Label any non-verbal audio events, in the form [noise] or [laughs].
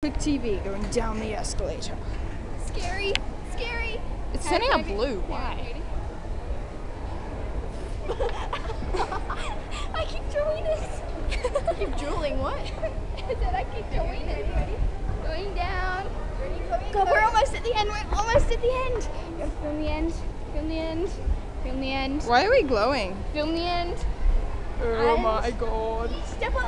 CLiCK TV going down the escalator. Scary, scary. It's sending out blue. Why? [laughs] I keep doing this. [laughs] keep drooling. What? I said I keep doing it. Going down. God, We're almost at the end. We're almost at the end. Film the end. Film the end. Film the end. Why are we glowing? Film the end. Oh And- my god. Step on